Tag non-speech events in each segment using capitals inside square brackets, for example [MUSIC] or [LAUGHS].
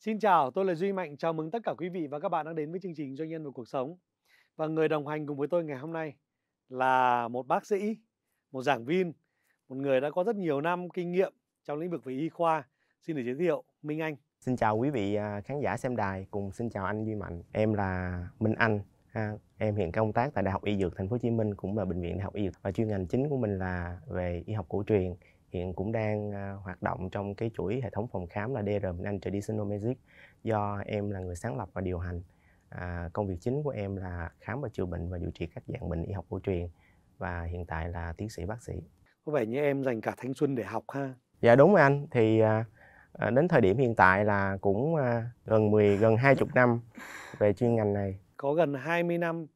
Xin chào, tôi là Duy Mạnh. Chào mừng tất cả quý vị và các bạn đang đến với chương trình Doanh nhân và cuộc sống. Và người đồng hành cùng với tôi ngày hôm nay là một bác sĩ, một giảng viên, một người đã có rất nhiều năm kinh nghiệm trong lĩnh vực về y khoa. Xin được giới thiệu Minh Anh. Xin chào quý vị à, khán giả xem đài cùng xin chào anh Duy Mạnh. Em là Minh Anh. À, Em hiện công tác tại Đại học Y Dược Thành phố Hồ Chí Minh cũng là bệnh viện Đại học Y Dược và chuyên ngành chính của mình là về y học cổ truyền. Hiện cũng đang à, hoạt động trong cái chuỗi hệ thống phòng khám là DR Anh Traditional Medicine do em là người sáng lập và điều hành. À, công việc chính của em là khám và chữa bệnh và điều trị các dạng bệnh y học cổ truyền và hiện tại là tiến sĩ bác sĩ. Có vẻ như em dành cả thanh xuân để học ha. Dạ đúng anh. Thì à, à đến thời điểm hiện tại là cũng à, gần 10 gần 20 năm về chuyên ngành này. Có gần 20 năm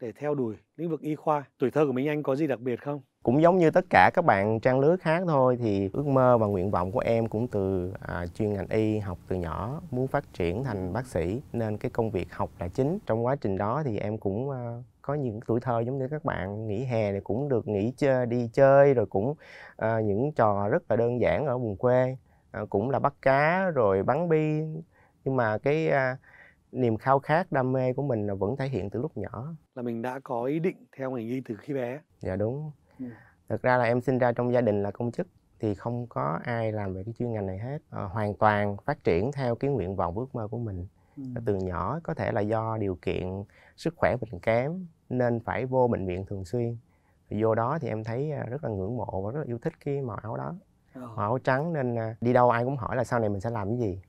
để theo đuổi lĩnh vực y khoa. Tuổi thơ của Minh Anh có gì đặc biệt không? cũng giống như tất cả các bạn trang lứa khác thôi thì ước mơ và nguyện vọng của em cũng từ à, chuyên ngành y học từ nhỏ muốn phát triển thành bác sĩ nên cái công việc học là chính trong quá trình đó thì em cũng à, có những tuổi thơ giống như các bạn nghỉ hè thì cũng được nghỉ chơi đi chơi rồi cũng à, những trò rất là đơn giản ở vùng quê à, cũng là bắt cá rồi bắn bi nhưng mà cái à, niềm khao khát đam mê của mình là vẫn thể hiện từ lúc nhỏ. Là mình đã có ý định theo ngành y từ khi bé. Dạ đúng. Ừ. thực ra là em sinh ra trong gia đình là công chức thì không có ai làm về cái chuyên ngành này hết. À, hoàn toàn phát triển theo cái nguyện vọng ước mơ của mình. Ừ. từ nhỏ có thể là do điều kiện sức khỏe mình kém nên phải vô bệnh viện thường xuyên. Thì vô đó thì em thấy à, rất là ngưỡng mộ và rất là yêu thích cái màu áo đó. Oh. màu áo trắng nên à, đi đâu ai cũng hỏi là sau này mình sẽ làm cái gì.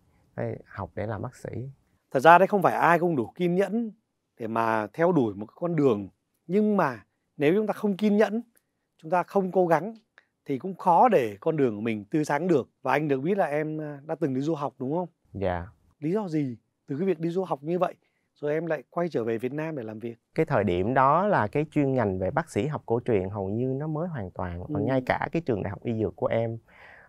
Học để làm bác sĩ thật ra đấy không phải ai cũng đủ kiên nhẫn để mà theo đuổi một con đường. Nhưng mà nếu chúng ta không kiên nhẫn chúng ta không cố gắng thì cũng khó để con đường của mình tươi sáng được. Và anh được biết là em à, đã từng đi du học đúng không? Dạ. Lý do gì từ cái việc đi du học như vậy rồi em lại quay trở về Việt Nam để làm việc? Cái thời điểm đó là cái chuyên ngành về bác sĩ học cổ truyền hầu như nó mới hoàn toàn. Ừ. và ngay cả cái trường đại học y dược của em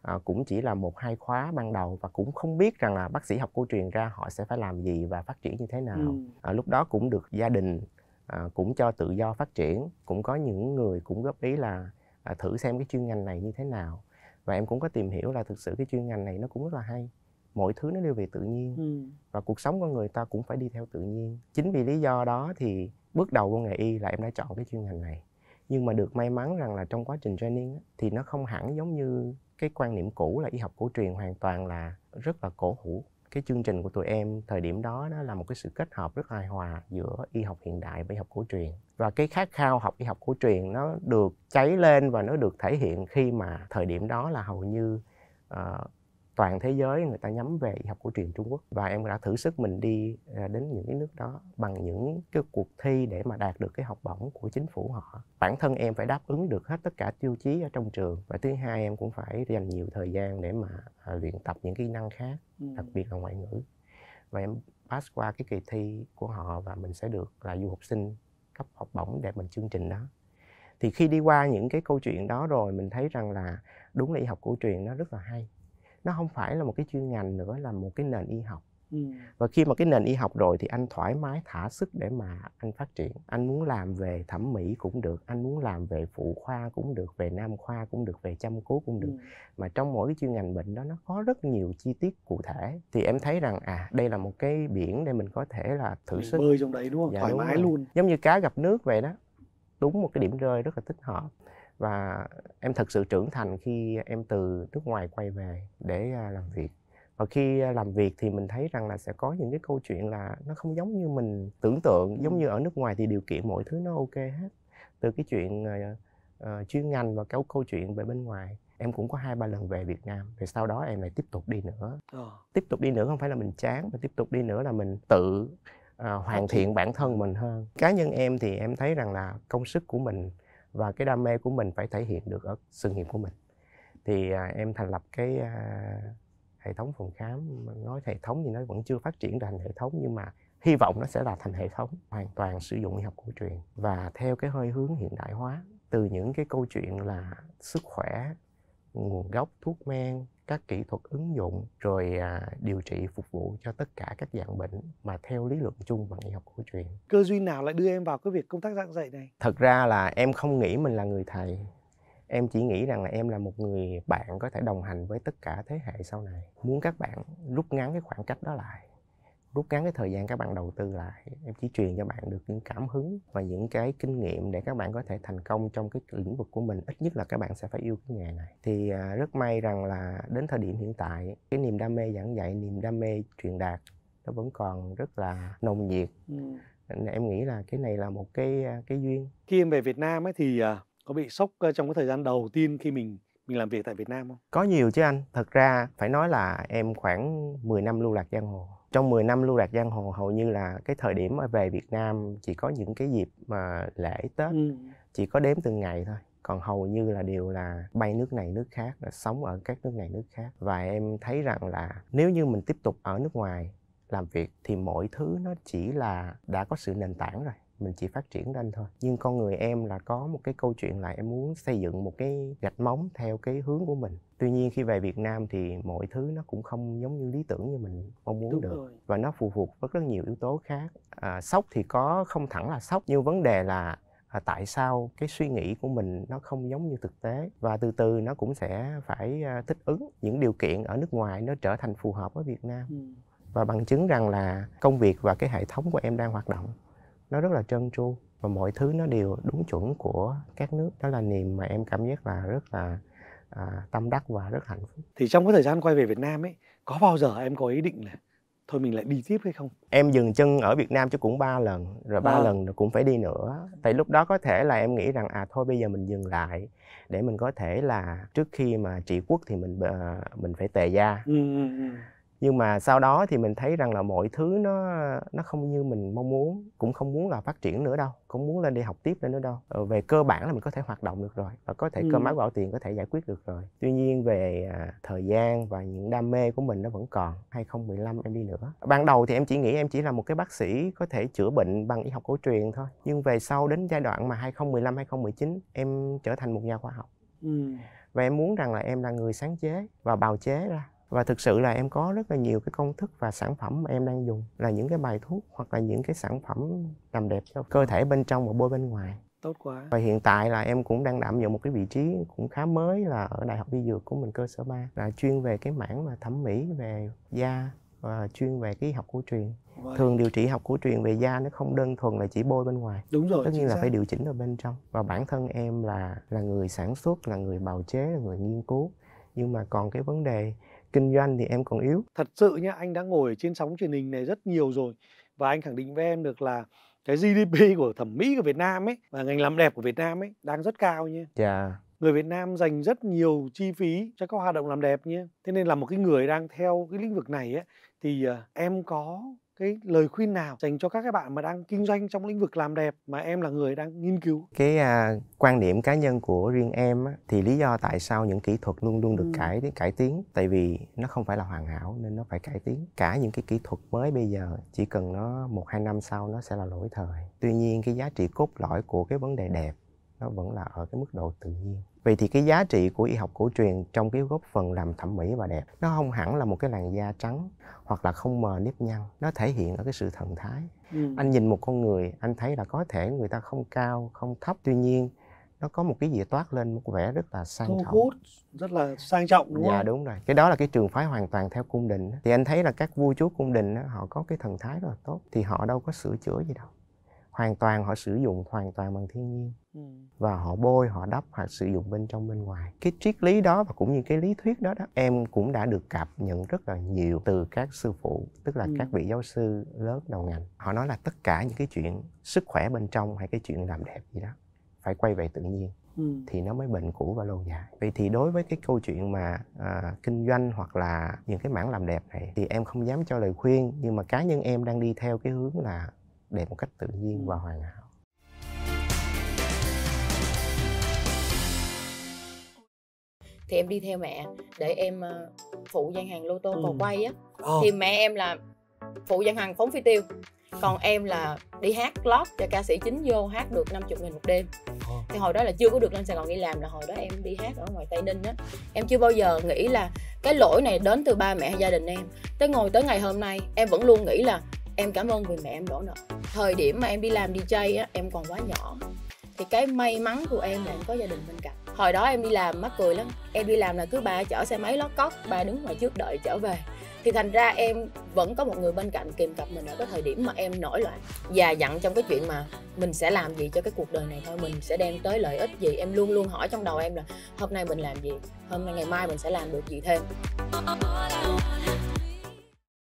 à, cũng chỉ là một hai khóa ban đầu và cũng không biết rằng là bác sĩ học cổ truyền ra họ sẽ phải làm gì và phát triển như thế nào. Ừ. à, lúc đó cũng được gia đình à, cũng cho tự do phát triển cũng có những người cũng góp ý là à, thử xem cái chuyên ngành này như thế nào. Và em cũng có tìm hiểu là thực sự cái chuyên ngành này nó cũng rất là hay. Mọi thứ nó đều về tự nhiên ừ. và cuộc sống con người ta cũng phải đi theo tự nhiên. Chính vì lý do đó thì bước đầu của nghề y là em đã chọn cái chuyên ngành này. Nhưng mà được may mắn rằng là trong quá trình training thì nó không hẳn giống như cái quan niệm cũ là y học cổ truyền hoàn toàn là rất là cổ hủ. Cái chương trình của tụi em thời điểm đó nó là một cái sự kết hợp rất hài hòa giữa y học hiện đại và y học cổ truyền. Và cái khát khao học y học cổ truyền nó được cháy lên và nó được thể hiện khi mà thời điểm đó là hầu như uh, toàn thế giới người ta nhắm về y học cổ truyền Trung Quốc. Và em đã thử sức mình đi à, đến những cái nước đó bằng những cái cuộc thi để mà đạt được cái học bổng của chính phủ họ. Bản thân em phải đáp ứng được hết tất cả tiêu chí ở trong trường. Và thứ hai em cũng phải dành nhiều thời gian để mà à, luyện tập những kỹ năng khác ừ. đặc biệt là ngoại ngữ. Và em pass qua cái kỳ thi của họ và mình sẽ được là du học sinh cấp học bổng để mình chương trình đó. Thì khi đi qua những cái câu chuyện đó rồi mình thấy rằng là đúng là y học cổ truyền nó rất là hay nó không phải là một cái chuyên ngành nữa là một cái nền y học. Ừ. và khi mà cái nền y học rồi thì anh thoải mái thả sức để mà anh phát triển. Anh muốn làm về thẩm mỹ cũng được anh muốn làm về phụ khoa cũng được về nam khoa cũng được về chăm cứu cũng được. Ừ. mà trong mỗi cái chuyên ngành bệnh đó nó có rất nhiều chi tiết cụ thể. Thì em thấy rằng à đây là một cái biển để mình có thể là thử mình sức. bơi trong đấy đúng không? Dạ, thoải đúng mái rồi. luôn. Giống như cá gặp nước vậy đó. Đúng một cái điểm rơi rất là thích hợp và em thật sự trưởng thành khi em từ nước ngoài quay về để à, làm việc. Và khi à, làm việc thì mình thấy rằng là sẽ có những cái câu chuyện là nó không giống như mình tưởng tượng giống như ở nước ngoài thì điều kiện mọi thứ nó ok hết. Từ cái chuyện uh, chuyên ngành và câu câu chuyện về bên ngoài em cũng có hai ba lần về Việt Nam. Rồi sau đó em lại tiếp tục đi nữa. Ờ. tiếp tục đi nữa không phải là mình chán mà tiếp tục đi nữa là mình tự uh, hoàn thiện bản thân mình hơn. Cá nhân em thì em thấy rằng là công sức của mình và cái đam mê của mình phải thể hiện được ở sự nghiệp của mình. Thì à, em thành lập cái à, hệ thống phòng khám nói hệ thống thì nó vẫn chưa phát triển thành hệ thống nhưng mà hy vọng nó sẽ là thành hệ thống hoàn toàn sử dụng y học cổ truyền. Và theo cái hơi hướng hiện đại hóa từ những cái câu chuyện là sức khỏe nguồn gốc thuốc men các kỹ thuật ứng dụng rồi à, điều trị phục vụ cho tất cả các dạng bệnh mà theo lý luận chung bằng y học cổ truyền. Cơ duyên nào lại đưa em vào cái việc công tác giảng dạy này? Thật ra là em không nghĩ mình là người thầy. em chỉ nghĩ rằng là em là một người bạn có thể đồng hành với tất cả thế hệ sau này muốn các bạn rút ngắn cái khoảng cách đó lại rút ngắn cái thời gian các bạn đầu tư lại em chỉ truyền cho bạn được những cảm hứng và những cái kinh nghiệm để các bạn có thể thành công trong cái lĩnh vực của mình ít nhất là các bạn sẽ phải yêu cái nghề này thì à, rất may rằng là đến thời điểm hiện tại cái niềm đam mê giảng dạy niềm đam mê truyền đạt nó vẫn còn rất là nồng nhiệt ừ. em nghĩ là cái này là một cái à, cái duyên khi em về Việt Nam ấy thì à, có bị sốc trong cái thời gian đầu tiên khi mình mình làm việc tại Việt Nam không? Có nhiều chứ anh. Thật ra phải nói là em khoảng 10 năm lưu lạc giang hồ trong 10 năm lưu lạc giang hồ hầu như là cái thời điểm mà về Việt Nam chỉ có những cái dịp mà lễ Tết ừ. chỉ có đếm từng ngày thôi. Còn hầu như là đều là bay nước này nước khác là sống ở các nước này nước khác. Và em thấy rằng là nếu như mình tiếp tục ở nước ngoài làm việc thì mọi thứ nó chỉ là đã có sự nền tảng rồi mình chỉ phát triển lên thôi. Nhưng con người em là có một cái câu chuyện là em muốn xây dựng một cái gạch móng theo cái hướng của mình. Tuy nhiên khi về Việt Nam thì mọi thứ nó cũng không giống như lý tưởng như mình mong muốn Đúng được. rồi. và nó phụ thuộc rất rất nhiều yếu tố khác. À, sốc thì có không thẳng là sốc. Nhưng vấn đề là à, tại sao cái suy nghĩ của mình nó không giống như thực tế? Và từ từ nó cũng sẽ phải à, thích ứng. Những điều kiện ở nước ngoài nó trở thành phù hợp với Việt Nam. Ừ. và bằng chứng rằng là công việc và cái hệ thống của em đang hoạt động nó rất là trơn tru và mọi thứ nó đều đúng chuẩn của các nước. Đó là niềm mà em cảm giác là rất là à, tâm đắc và rất hạnh phúc. Thì trong cái thời gian quay về Việt Nam ấy có bao giờ em có ý định là thôi mình lại đi tiếp hay không? Em dừng chân ở Việt Nam chứ cũng ba lần rồi ba à. lần cũng phải đi nữa. Tại lúc đó có thể là em nghĩ rằng à thôi bây giờ mình dừng lại để mình có thể là trước khi mà trị quốc thì mình uh, mình phải tề gia. Ừ, ừ, ừ nhưng mà sau đó thì mình thấy rằng là mọi thứ nó nó không như mình mong muốn cũng không muốn là phát triển nữa đâu cũng muốn lên đi học tiếp lên nữa đâu. Ờ, về cơ bản là mình có thể hoạt động được rồi và có thể ừ. cơm áo gạo tiền có thể giải quyết được rồi. Tuy nhiên về à, thời gian và những đam mê của mình nó vẫn còn 2015 em đi nữa. Ban đầu thì em chỉ nghĩ em chỉ là một cái bác sĩ có thể chữa bệnh bằng y học cổ truyền thôi nhưng về sau đến giai đoạn mà 2015 2019 em trở thành một nhà khoa học. Ừ. và em muốn rằng là em là người sáng chế và bào chế ra và thực sự là em có rất là nhiều cái công thức và sản phẩm mà em đang dùng là những cái bài thuốc hoặc là những cái sản phẩm làm đẹp cho cơ thể bên trong và bôi bên ngoài. Tốt quá. Và hiện tại là em cũng đang đảm nhận một cái vị trí cũng khá mới là ở đại học y dược của mình cơ sở ba là chuyên về cái mảng mà thẩm mỹ về da và chuyên về cái học cổ truyền. Vậy. thường điều trị học cổ truyền về da nó không đơn thuần là chỉ bôi bên ngoài. Đúng rồi tất nhiên là xác. phải điều chỉnh ở bên trong. Và bản thân em là là người sản xuất là người bào chế là người nghiên cứu. Nhưng mà còn cái vấn đề kinh doanh thì em còn yếu thật sự nhá anh đã ngồi trên sóng truyền hình này rất nhiều rồi và anh khẳng định với em được là cái GDP [LAUGHS] của thẩm mỹ của Việt Nam ấy và ngành làm đẹp của Việt Nam ấy đang rất cao nha. Dạ. Người Việt Nam dành rất nhiều chi phí cho các hoạt động làm đẹp nhé. Thế nên là một cái người đang theo cái lĩnh vực này ấy thì uh, em có cái lời khuyên nào dành cho các cái bạn mà đang kinh doanh trong lĩnh vực làm đẹp mà em là người đang nghiên cứu? Cái à, quan điểm cá nhân của riêng em á, thì lý do tại sao những kỹ thuật luôn luôn được ừ. cải cải tiến. Tại vì nó không phải là hoàn hảo nên nó phải cải tiến. Cả những cái kỹ thuật mới bây giờ chỉ cần nó một hai năm sau nó sẽ là lỗi thời. Tuy nhiên cái giá trị cốt lõi của cái vấn đề đẹp nó vẫn là ở cái mức độ tự nhiên Vậy thì cái giá trị của y học cổ truyền trong cái góp phần làm thẩm mỹ và đẹp nó không hẳn là một cái làn da trắng hoặc là không mờ nếp nhăn, nó thể hiện ở cái sự thần thái. Ừ. Anh nhìn một con người, anh thấy là có thể người ta không cao, không thấp, tuy nhiên nó có một cái gì toát lên một vẻ rất là sang trọng hút rất là sang trọng đúng dạ, không? Dạ đúng rồi. Cái đó là cái trường phái hoàn toàn theo cung đình. Thì anh thấy là các vua chúa cung đình họ có cái thần thái rất là tốt thì họ đâu có sửa chữa gì đâu hoàn toàn họ sử dụng hoàn toàn bằng thiên nhiên ừ. và họ bôi họ đắp hoặc sử dụng bên trong bên ngoài cái triết lý đó và cũng như cái lý thuyết đó đó em cũng đã được cảm nhận rất là nhiều từ các sư phụ tức là ừ. các vị giáo sư lớn đầu ngành họ nói là tất cả những cái chuyện sức khỏe bên trong hay cái chuyện làm đẹp gì đó phải quay về tự nhiên Ừ. thì nó mới bền cũ và lâu dài vậy thì đối với cái câu chuyện mà à, kinh doanh hoặc là những cái mảng làm đẹp này thì em không dám cho lời khuyên nhưng mà cá nhân em đang đi theo cái hướng là đẹp một cách tự nhiên và hoàn hảo thì em đi theo mẹ để em ờ, phụ gian hàng lô tô ừ. cầu quay á oh. thì mẹ em là phụ gian hàng phóng phi tiêu còn em là đi hát lót cho ca sĩ chính vô hát được 50 nghìn một đêm oh. thì hồi đó là chưa có được lên Sài Gòn đi làm là hồi đó em đi hát ở ngoài Tây Ninh á em chưa bao giờ nghĩ là cái lỗi này đến từ ba mẹ hay gia đình em tới ngồi tới ngày hôm nay em vẫn luôn nghĩ là em cảm ơn vì mẹ em đổ nợ. Thời điểm mà em đi làm DJ á, em còn quá nhỏ. Thì cái may mắn của em là em có gia đình bên cạnh. Hồi đó em đi làm mắc cười lắm. Em đi làm là cứ ba chở xe máy lót cót ba đứng ngoài trước đợi trở về. Thì thành ra em vẫn có một người bên cạnh kìm cặp mình ở cái thời điểm mà em nổi loạn. Và dặn trong cái chuyện mà mình sẽ làm gì cho cái cuộc đời này thôi, mình sẽ đem tới lợi ích gì. Em luôn luôn hỏi trong đầu em là, hôm nay mình làm gì? Hôm nay ngày mai mình sẽ làm được gì thêm?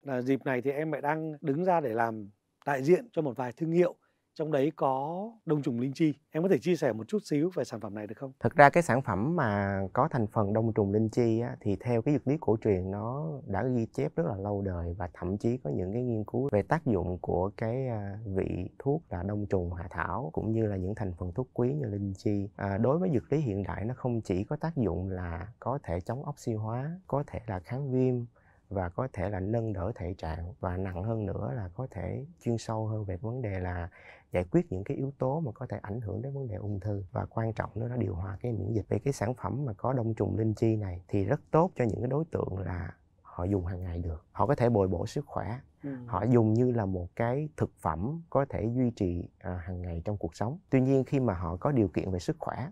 Là dịp này thì em lại đang đứng ra để làm đại diện cho một vài thương hiệu trong đấy có đông trùng linh chi. Em có thể chia sẻ một chút xíu về sản phẩm này được không? Thực ra cái sản phẩm mà có thành phần đông trùng linh chi á, thì theo cái dược lý cổ truyền nó đã ghi chép rất là lâu đời và thậm chí có những cái nghiên cứu về tác dụng của cái à, vị thuốc là đông trùng hạ thảo cũng như là những thành phần thuốc quý như linh chi. À, đối với dược lý hiện đại nó không chỉ có tác dụng là có thể chống oxy hóa có thể là kháng viêm và có thể là nâng đỡ thể trạng và nặng hơn nữa là có thể chuyên sâu hơn về vấn đề là giải quyết những cái yếu tố mà có thể ảnh hưởng đến vấn đề ung thư. Và quan trọng nữa là điều hòa cái miễn dịch. Về cái sản phẩm mà có đông trùng linh chi này thì rất tốt cho những cái đối tượng là họ dùng hàng ngày được. Họ có thể bồi bổ sức khỏe. Ừ. họ dùng như là một cái thực phẩm có thể duy trì à, hàng ngày trong cuộc sống. Tuy nhiên khi mà họ có điều kiện về sức khỏe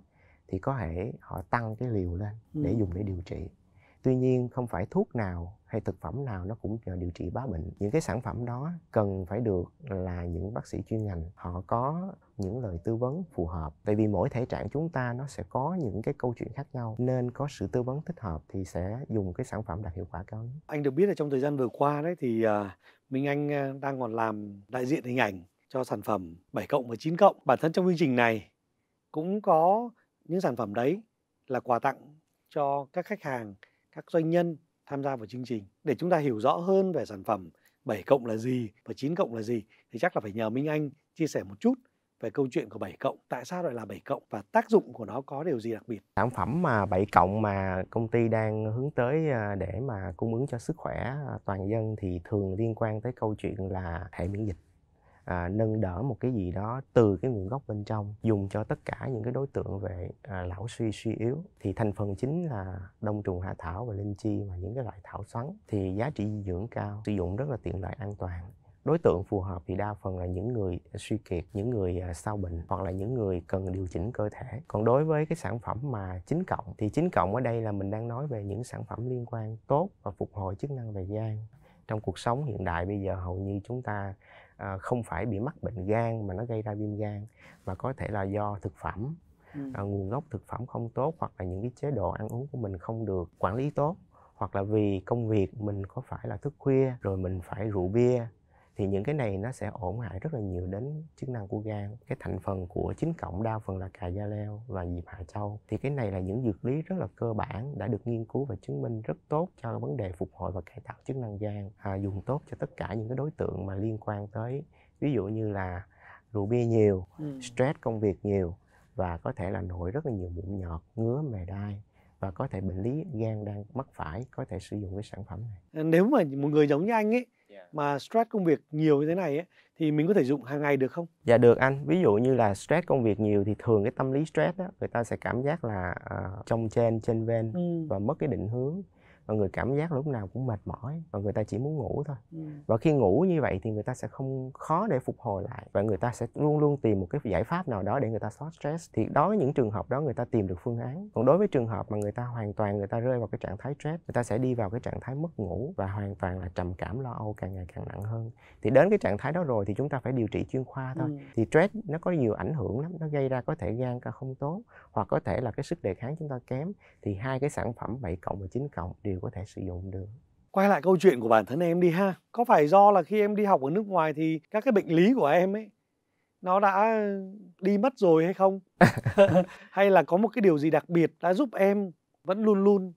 thì có thể họ tăng cái liều lên để ừ. dùng để điều trị. Tuy nhiên không phải thuốc nào hay thực phẩm nào nó cũng điều trị bá bệnh. Những cái sản phẩm đó cần phải được là những bác sĩ chuyên ngành. Họ có những lời tư vấn phù hợp. Tại vì mỗi thể trạng chúng ta nó sẽ có những cái câu chuyện khác nhau. Nên có sự tư vấn thích hợp thì sẽ dùng cái sản phẩm đạt hiệu quả cao nhất. Anh được biết là trong thời gian vừa qua đấy thì à, Minh Anh à, đang còn làm đại diện hình ảnh cho sản phẩm 7 cộng và 9 cộng. Bản thân trong chương trình này cũng có những sản phẩm đấy là quà tặng cho các khách hàng, các doanh nhân tham gia vào chương trình để chúng ta hiểu rõ hơn về sản phẩm 7 cộng là gì và 9 cộng là gì thì chắc là phải nhờ Minh Anh chia sẻ một chút về câu chuyện của 7 cộng, tại sao lại là 7 cộng và tác dụng của nó có điều gì đặc biệt? Sản phẩm mà 7 cộng mà công ty đang hướng tới à, để mà cung ứng cho sức khỏe à, toàn dân thì thường liên quan tới câu chuyện là hệ miễn dịch à, nâng đỡ một cái gì đó từ cái nguồn gốc bên trong dùng cho tất cả những cái đối tượng về à, lão suy suy yếu. Thì thành phần chính là đông trùng hạ thảo và linh chi và những cái loại thảo xoắn. Thì giá trị dinh dưỡng cao sử dụng rất là tiện lợi an toàn. Đối tượng phù hợp thì đa phần là những người suy kiệt những người à, sau bệnh hoặc là những người cần điều chỉnh cơ thể. Còn đối với cái sản phẩm mà chính cộng thì chính cộng ở đây là mình đang nói về những sản phẩm liên quan tốt và phục hồi chức năng về gan trong cuộc sống hiện đại bây giờ hầu như chúng ta à, không phải bị mắc bệnh gan mà nó gây ra viêm gan mà có thể là do thực phẩm ừ. à, nguồn gốc thực phẩm không tốt hoặc là những cái chế độ ăn uống của mình không được quản lý tốt hoặc là vì công việc mình có phải là thức khuya rồi mình phải rượu bia thì những cái này nó sẽ ổn hại rất là nhiều đến chức năng của gan. Cái thành phần của chính cộng đa phần là cà da leo và diệp hà châu thì cái này là những dược lý rất là cơ bản đã được nghiên cứu và chứng minh rất tốt cho vấn đề phục hồi và cải tạo chức năng gan à, dùng tốt cho tất cả những cái đối tượng mà liên quan tới ví dụ như là rượu bia nhiều ừ. stress công việc nhiều và có thể là nổi rất là nhiều mụn nhọt ngứa mề đai và có thể bệnh lý gan đang mắc phải có thể sử dụng cái sản phẩm này. Nếu mà một người giống như anh ấy mà stress công việc nhiều như thế này ấy, thì mình có thể dùng hàng ngày được không? Dạ được anh. Ví dụ như là stress công việc nhiều thì thường cái tâm lý stress đó, người ta sẽ cảm giác là uh, trong trên trên ven ừ. và mất cái định hướng và người cảm giác lúc nào cũng mệt mỏi và người ta chỉ muốn ngủ thôi. Ừ. và khi ngủ như vậy thì người ta sẽ không khó để phục hồi lại và người ta sẽ luôn luôn tìm một cái giải pháp nào đó để người ta thoát stress. Thì đó những trường hợp đó người ta tìm được phương án. Còn đối với trường hợp mà người ta hoàn toàn người ta rơi vào cái trạng thái stress người ta sẽ đi vào cái trạng thái mất ngủ và hoàn toàn là trầm cảm lo âu càng ngày càng nặng hơn. Thì đến cái trạng thái đó rồi thì chúng ta phải điều trị chuyên khoa thôi. Ừ. thì stress nó có nhiều ảnh hưởng lắm nó gây ra có thể gan ca không tốt hoặc có thể là cái sức đề kháng chúng ta kém. Thì hai cái sản phẩm 7 cộng và 9 cộng đều có thể sử dụng được. Quay lại câu chuyện của bản thân em đi ha. Có phải do là khi em đi học ở nước ngoài thì các cái bệnh lý của em ấy nó đã đi mất rồi hay không? [LAUGHS] [LAUGHS] Hay là có một cái điều gì đặc biệt đã giúp em vẫn luôn luôn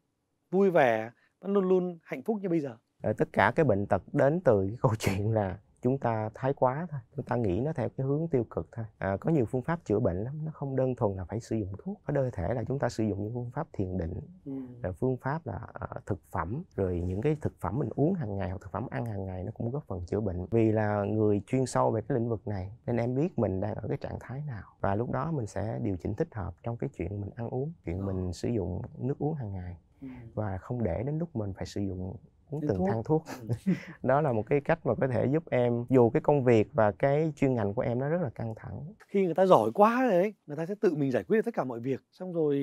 vui vẻ vẫn luôn luôn hạnh phúc như bây giờ? Tất cả cái bệnh tật đến từ cái câu chuyện là chúng ta thái quá thôi chúng ta nghĩ nó theo cái hướng tiêu cực thôi à, có nhiều phương pháp chữa bệnh lắm nó không đơn thuần là phải sử dụng thuốc có đơn thể là chúng ta sử dụng những phương pháp thiền định ừ. rồi phương pháp là uh, thực phẩm rồi những cái thực phẩm mình uống hàng ngày hoặc thực phẩm ăn hàng ngày nó cũng góp phần chữa bệnh vì là người chuyên sâu về cái lĩnh vực này nên em biết mình đang ở cái trạng thái nào và lúc đó mình sẽ điều chỉnh thích hợp trong cái chuyện mình ăn uống chuyện mình sử dụng nước uống hàng ngày ừ. và không để đến lúc mình phải sử dụng uống từng thuốc. thang thuốc Ừ. [LAUGHS] đó là một cái cách mà có thể giúp em dù cái công việc và cái chuyên ngành của em nó rất là căng thẳng khi người ta giỏi quá đấy người ta sẽ tự mình giải quyết được tất cả mọi việc xong rồi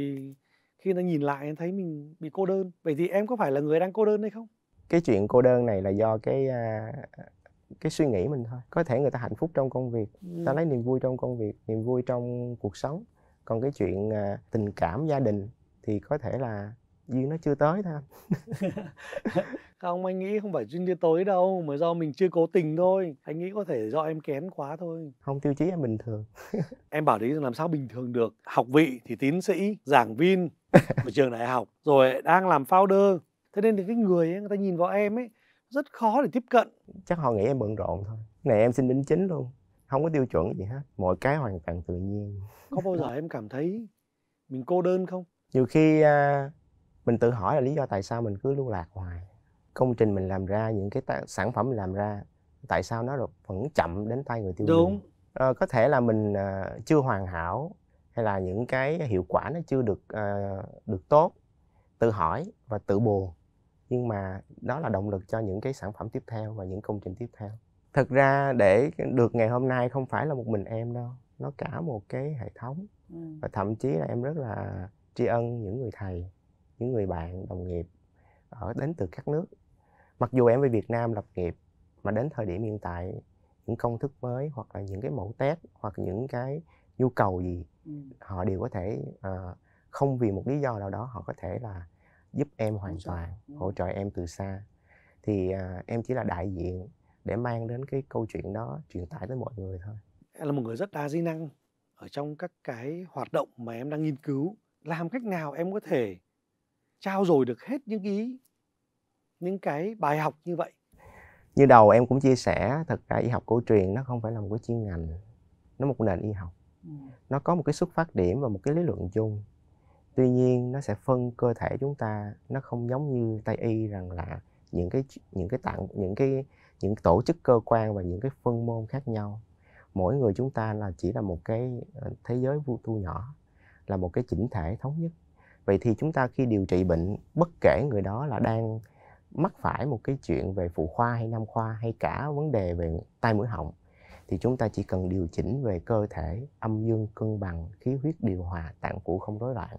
khi người ta nhìn lại em thấy mình bị cô đơn vậy thì em có phải là người đang cô đơn hay không cái chuyện cô đơn này là do cái à, cái suy nghĩ mình thôi có thể người ta hạnh phúc trong công việc Ừ. ta lấy niềm vui trong công việc niềm vui trong cuộc sống còn cái chuyện à, tình cảm gia đình thì có thể là duyên nó chưa tới thôi [LAUGHS] không anh nghĩ không phải duyên chưa tối đâu mà do mình chưa cố tình thôi. Anh nghĩ có thể do em kén quá thôi. Không tiêu chí em bình thường. [LAUGHS] Em bảo đấy làm sao bình thường được. Học vị thì tiến sĩ giảng viên của trường đại học rồi đang làm founder. Thế nên thì cái người ấy, người ta nhìn vào em ấy rất khó để tiếp cận. Chắc họ nghĩ em bận rộn thôi. Này em xin đính chính luôn. Không có tiêu chuẩn gì hết. Mọi cái hoàn toàn tự nhiên. Có bao giờ em cảm thấy mình cô đơn không? Nhiều khi à, mình tự hỏi là lý do tại sao mình cứ lưu lạc hoài. Công trình mình làm ra những cái sản phẩm mình làm ra tại sao nó vẫn chậm đến tay người tiêu dùng? Đúng. Ờ, có thể là mình à, chưa hoàn hảo hay là những cái hiệu quả nó chưa được à, được tốt. Tự hỏi và tự buồn nhưng mà đó là động lực cho những cái sản phẩm tiếp theo và những công trình tiếp theo. Thực ra để được ngày hôm nay không phải là một mình em đâu nó cả một cái hệ thống. Và thậm chí là em rất là tri ân những người thầy những người bạn đồng nghiệp ở đến từ các nước mặc dù em về Việt Nam lập nghiệp mà đến thời điểm hiện tại những công thức mới hoặc là những cái mẫu test hoặc những cái nhu cầu gì Ừ. họ đều có thể ờ, không vì một lý do nào đó họ có thể là giúp em hoàn trợ. toàn hỗ trợ em từ xa thì à, em chỉ là đại diện để mang đến cái câu chuyện đó truyền tải tới mọi người thôi em là một người rất đa di năng ở trong các cái hoạt động mà em đang nghiên cứu làm cách nào em có thể trao dồi được hết những ý những cái bài học như vậy. Như đầu em cũng chia sẻ thật ra y học cổ truyền nó không phải là một cái chuyên ngành nó một nền y học. Nó có một cái xuất phát điểm và một cái lý luận chung. Tuy nhiên nó sẽ phân cơ thể chúng ta nó không giống như tây y rằng là những cái những cái tạng những cái những tổ chức cơ quan và những cái phân môn khác nhau. Mỗi người chúng ta là chỉ là một cái ờ, thế giới vu tu nhỏ là một cái chỉnh thể thống nhất vậy thì chúng ta khi điều trị bệnh bất kể người đó là đang mắc phải một cái chuyện về phụ khoa hay nam khoa hay cả vấn đề về tai mũi họng thì chúng ta chỉ cần điều chỉnh về cơ thể âm dương cân bằng khí huyết điều hòa tạng phủ không rối loạn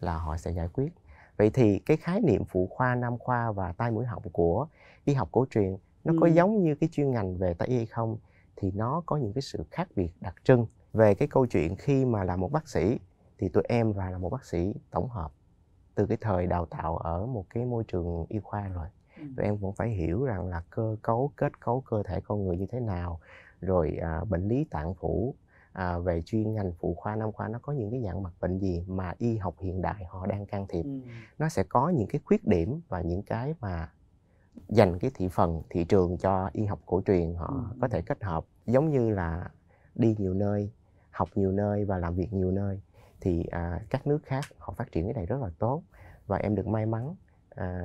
là họ sẽ giải quyết vậy thì cái khái niệm phụ khoa nam khoa và tai mũi họng của y học cổ truyền nó có Ừ. giống như cái chuyên ngành về tây y hay không thì nó có những cái sự khác biệt đặc trưng về cái câu chuyện khi mà là một bác sĩ thì tụi em và là một bác sĩ tổng hợp từ cái thời đào tạo ở một cái môi trường y khoa rồi. Ừ. tụi em cũng phải hiểu rằng là cơ cấu kết cấu cơ thể con người như thế nào rồi à, bệnh lý tạng phủ à, về chuyên ngành phụ khoa nam khoa nó có những cái dạng mặt bệnh gì mà y học hiện đại họ đang can thiệp. Ừ. nó sẽ có những cái khuyết điểm và những cái mà dành cái thị phần thị trường cho y học cổ truyền họ Ừ, có thể kết hợp. Giống như là đi nhiều nơi học nhiều nơi và làm việc nhiều nơi thì à, các nước khác họ phát triển cái này rất là tốt và em được may mắn à,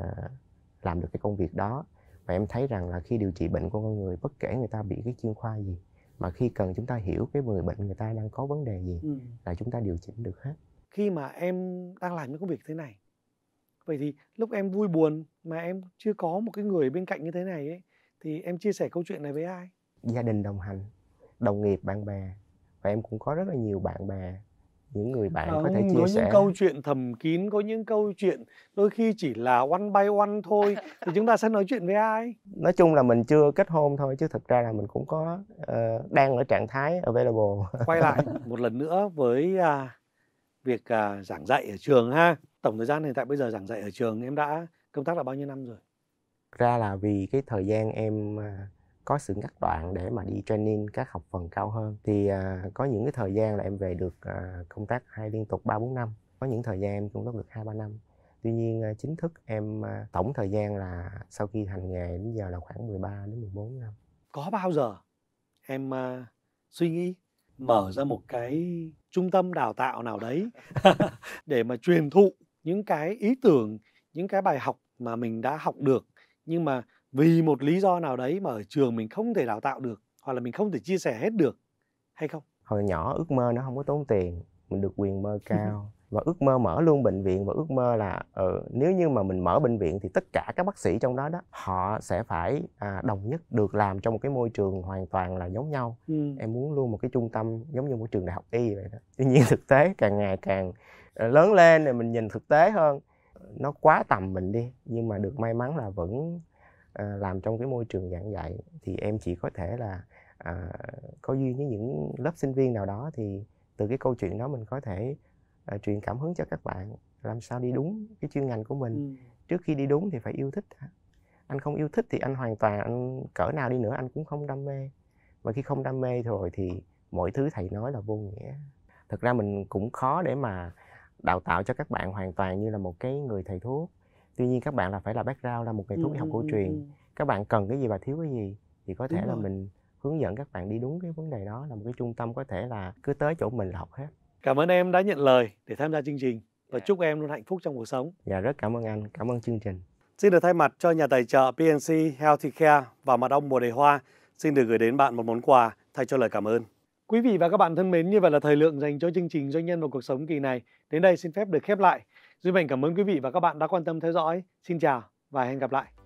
làm được cái công việc đó. Và em thấy rằng là khi điều trị bệnh của con người bất kể người ta bị cái chuyên khoa gì mà khi cần chúng ta hiểu cái người bệnh người ta đang có vấn đề gì Ừ. là chúng ta điều chỉnh được hết. Khi mà em đang làm những công việc thế này vậy thì lúc em vui buồn mà em chưa có một cái người bên cạnh như thế này ấy thì em chia sẻ câu chuyện này với ai? Gia đình đồng hành đồng nghiệp bạn bè. Và em cũng có rất là nhiều bạn bè những người bạn có thể Không, chia có sẻ? những câu chuyện thầm kín có những câu chuyện đôi khi chỉ là one by one thôi thì chúng ta sẽ nói chuyện với ai? Nói chung là mình chưa kết hôn thôi chứ thực ra là mình cũng có ờ, đang ở trạng thái available. Quay lại [LAUGHS] một lần nữa với à, việc à, giảng dạy ở trường ha. Tổng thời gian hiện tại bây giờ giảng dạy ở trường em đã công tác là bao nhiêu năm rồi? Ra là vì cái thời gian em à, có sự ngắt đoạn để mà đi training các học phần cao hơn. Thì à, có những cái thời gian là em về được à, công tác hai liên tục ba bốn năm có những thời gian em công tác được hai ba năm. Tuy nhiên à, chính thức em à, tổng thời gian là sau khi hành nghề đến giờ là khoảng 13 đến 14 năm. Có bao giờ em à, suy nghĩ mở ra một cái trung tâm đào tạo nào đấy [LAUGHS] để mà truyền thụ những cái ý tưởng những cái bài học mà mình đã học được nhưng mà vì một lý do nào đấy mà ở trường mình không thể đào tạo được hoặc là mình không thể chia sẻ hết được hay không? Hồi nhỏ ước mơ nó không có tốn tiền mình được quyền mơ [LAUGHS] cao. Và ước mơ mở luôn bệnh viện và ước mơ là uh, nếu như mà mình mở bệnh viện thì tất cả các bác sĩ trong đó đó họ sẽ phải à, đồng nhất được làm trong một cái môi trường hoàn toàn là giống nhau. Ừ. em muốn luôn một cái trung tâm giống như một trường đại học y vậy đó. Tuy nhiên [LAUGHS] thực tế càng ngày càng ờ, lớn lên thì mình nhìn thực tế hơn. Nó quá tầm mình đi nhưng mà được may mắn là vẫn làm trong cái môi trường giảng dạy thì em chỉ có thể là uh, có duyên với những lớp sinh viên nào đó thì từ cái câu chuyện đó mình có thể uh, truyền cảm hứng cho các bạn làm sao đi đúng cái chuyên ngành của mình. Ừ. trước khi đi đúng thì phải yêu thích anh không yêu thích thì anh hoàn toàn anh cỡ nào đi nữa anh cũng không đam mê. Và khi không đam mê rồi thì mọi thứ thầy nói là vô nghĩa. Thực ra mình cũng khó để mà đào tạo cho các bạn hoàn toàn như là một cái người thầy thuốc tuy nhiên các bạn là phải là background là một thầy thuốc ừ, học cổ ừ, truyền. ừ. các bạn cần cái gì và thiếu cái gì thì có thể đúng là rồi. mình hướng dẫn các bạn đi đúng cái vấn đề đó là một cái trung tâm có thể là cứ tới chỗ mình là học hết. Cảm ơn em đã nhận lời để tham gia chương trình và chúc em luôn hạnh phúc trong cuộc sống. Dạ rất cảm ơn anh. Cảm ơn chương trình. Xin được thay mặt cho nhà tài trợ PNC Healthy Care và mật ong mùa đề hoa xin được gửi đến bạn một món quà thay cho lời cảm ơn. Quý vị và các bạn thân mến, như vậy là thời lượng dành cho chương trình Doanh nhân và cuộc sống kỳ này. Đến đây xin phép được khép lại. Duy Mạnh cảm ơn quý vị và các bạn đã quan tâm theo dõi. Xin chào và hẹn gặp lại.